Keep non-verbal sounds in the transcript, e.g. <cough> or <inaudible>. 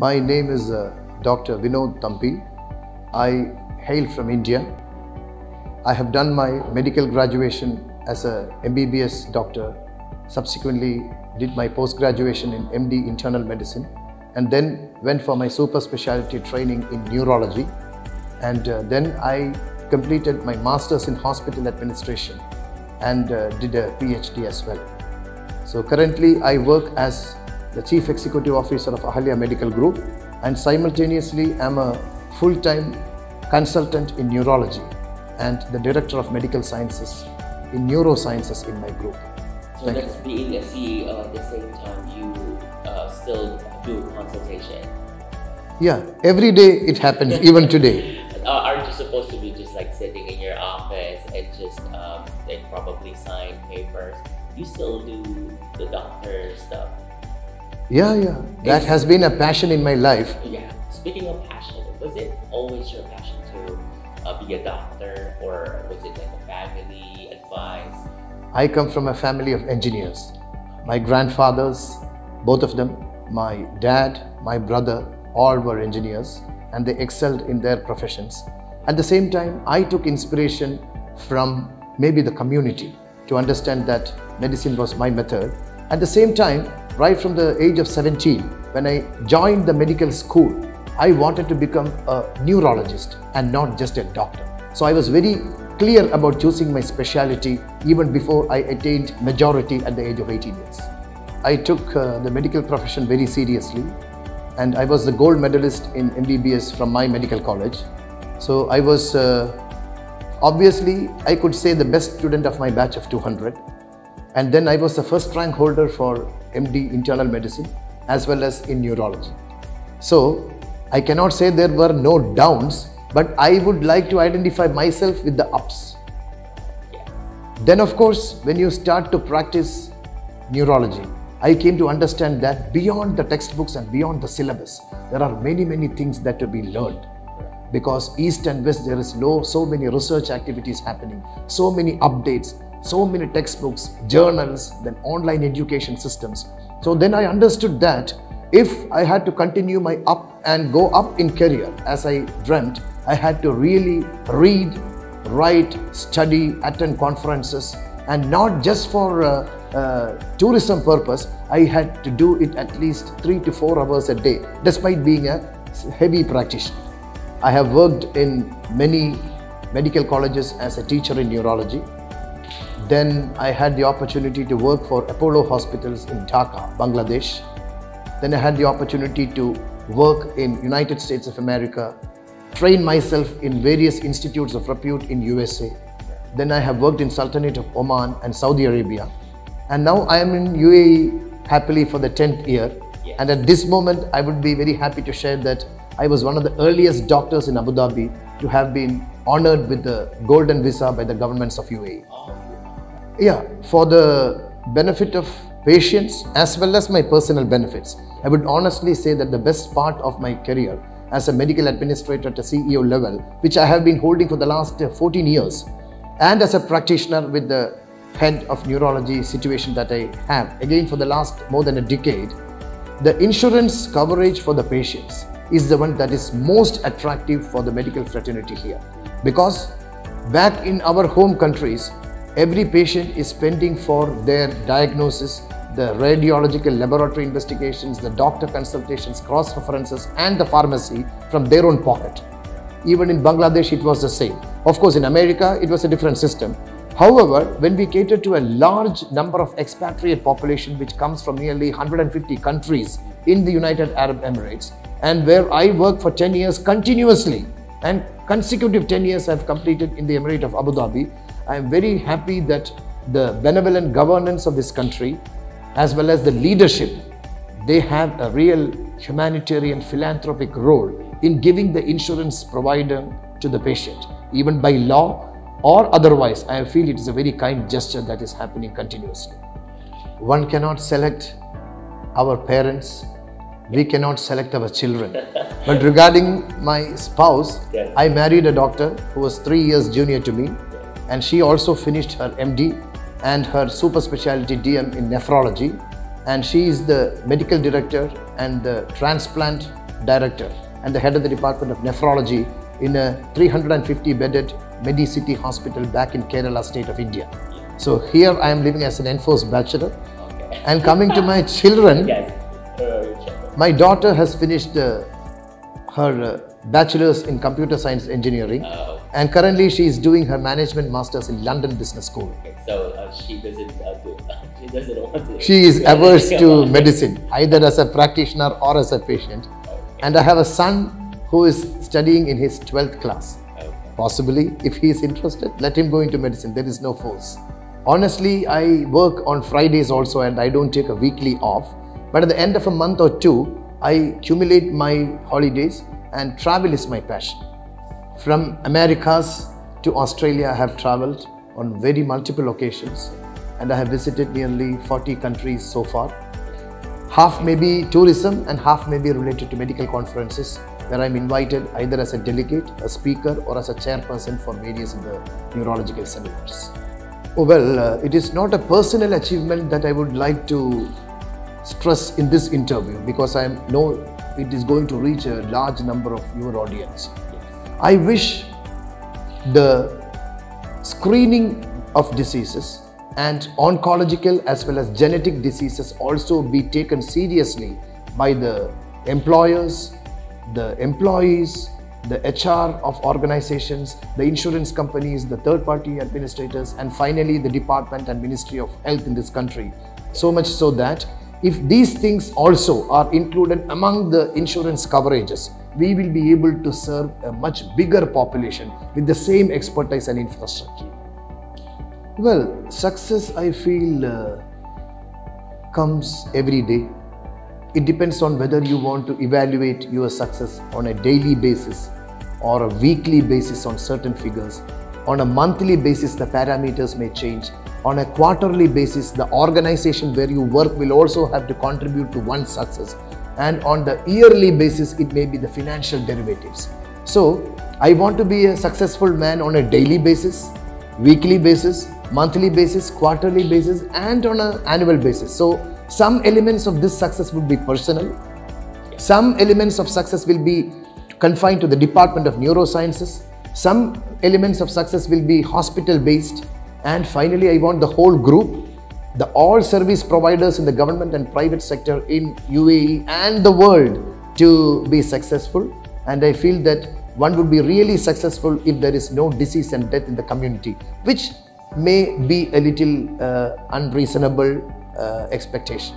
My name is uh, Dr. Vinod Thampi. I hail from India. I have done my medical graduation as a MBBS doctor. Subsequently, did my post graduation in MD Internal Medicine, and then went for my super specialty training in neurology. And uh, then I completed my masters in hospital administration and uh, did a PhD as well. So currently, I work as the Chief Executive Officer of Ahalia Medical Group and simultaneously am a full-time consultant in neurology and the Director of Medical Sciences in Neurosciences in my group. So Thank that's being a CEO at the same time you uh, still do consultation. Yeah, every day it happens, <laughs> even today. Uh, aren't you supposed to be just like sitting in your office and just um, like probably sign papers? You still do the doctor stuff. Yeah, yeah, that has been a passion in my life. Yeah. Speaking of passion, was it always your passion to uh, be a doctor, or was it like a family advice? I come from a family of engineers. My grandfathers, both of them, my dad, my brother, all were engineers and they excelled in their professions. At the same time, I took inspiration from maybe the community to understand that medicine was my method. At the same time, right from the age of 17, when I joined the medical school, I wanted to become a neurologist and not just a doctor. So I was very clear about choosing my specialty even before I attained majority at the age of 18 years. I took uh, the medical profession very seriously and I was the gold medalist in MBBS from my medical college. So I was uh, obviously, I could say the best student of my batch of 200. And then I was the first rank holder for MD internal medicine as well as in neurology. So I cannot say there were no downs, but I would like to identify myself with the ups. Then, of course, when you start to practice neurology, I came to understand that beyond the textbooks and beyond the syllabus, there are many, many things that to be learned. Because east and west, there is so many research activities happening, so many updates, so many textbooks, journals, then online education systems. So then I understood that if I had to continue my up and go up in career as I dreamt, I had to really read, write, study, attend conferences, and not just for uh, uh, tourism purpose. I had to do it at least three to four hours a day, despite being a heavy practitioner. I have worked in many medical colleges as a teacher in neurology. Then I had the opportunity to work for Apollo hospitals in Dhaka, Bangladesh. Then I had the opportunity to work in United States of America, train myself in various institutes of repute in USA. Then I have worked in Sultanate of Oman and Saudi Arabia. And now I am in UAE happily for the 10th year. Yes. And at this moment, I would be very happy to share that I was one of the earliest doctors in Abu Dhabi to have been honored with the golden visa by the governments of UAE. Oh. Yeah, for the benefit of patients as well as my personal benefits, I would honestly say that the best part of my career as a medical administrator at a CEO level, which I have been holding for the last uh, 14 years, and as a practitioner with the head of neurology situation that I have, again for the last more than a decade, the insurance coverage for the patients is the one that is most attractive for the medical fraternity here. Because back in our home countries, every patient is spending for their diagnosis, the radiological laboratory investigations, the doctor consultations, cross references, and the pharmacy from their own pocket. Even in Bangladesh, it was the same. Of course, in America, it was a different system. However, when we cater to a large number of expatriate population, which comes from nearly 150 countries in the United Arab Emirates, and where I work for 10 years continuously, and consecutive 10 years I've completed in the Emirate of Abu Dhabi, I am very happy that the benevolent governance of this country, as well as the leadership, they have a real humanitarian philanthropic role in giving the insurance provider to the patient, even by law or otherwise. I feel it is a very kind gesture that is happening continuously. One cannot select our parents, we cannot select our children. <laughs> But regarding my spouse, Yes. I married a doctor who was three years junior to me, and she also finished her MD and her super specialty DM in nephrology. And she is the medical director and the transplant director and the head of the Department of Nephrology in a 350 bedded Medicity hospital back in Kerala state of India. So here I am living as an enforced bachelor Okay. and coming to my children, Yes. Uh, my daughter has finished uh, her uh, bachelor's in computer science engineering Uh, and currently she is doing her management masters in London Business School. So uh, she doesn't uh, do, <laughs> she doesn't want to. She is <laughs> averse to medicine, either as a practitioner or as a patient. And I have a son who is studying in his 12th class. Okay. Possibly, if he is interested, let him go into medicine. There is no force. Honestly, I work on Fridays also and I don't take a weekly off. But at the end of a month or two, I accumulate my holidays and travel is my passion. From Americas to Australia, I have traveled on very multiple occasions and I have visited nearly 40 countries so far. Half may be tourism and half may be related to medical conferences where I'm invited either as a delegate, a speaker, or as a chairperson for various of the neurological seminars. Oh, well, uh, it is not a personal achievement that I would like to stress in this interview because I know it is going to reach a large number of your audience. I wish the screening of diseases and oncological as well as genetic diseases also be taken seriously by the employers, the employees, the HR of organizations, the insurance companies, the third party administrators, and finally the Department and Ministry of Health in this country. So much so that if these things also are included among the insurance coverages, we will be able to serve a much bigger population with the same expertise and infrastructure. Well, success I feel uh, comes every day. It depends on whether you want to evaluate your success on a daily basis or a weekly basis on certain figures. On a monthly basis, the parameters may change. On a quarterly basis, the organization where you work will also have to contribute to one success. And on the yearly basis, it may be the financial derivatives. So, I want to be a successful man on a daily basis, weekly basis, monthly basis, quarterly basis, and on an annual basis. So, some elements of this success would be personal, some elements of success will be confined to the Department of Neurosciences, some elements of success will be hospital based, and finally, I want the whole group, the all service providers in the government and private sector in UAE and the world to be successful. And I feel that one would be really successful if there is no disease and death in the community, which may be a little uh, unreasonable uh, expectation.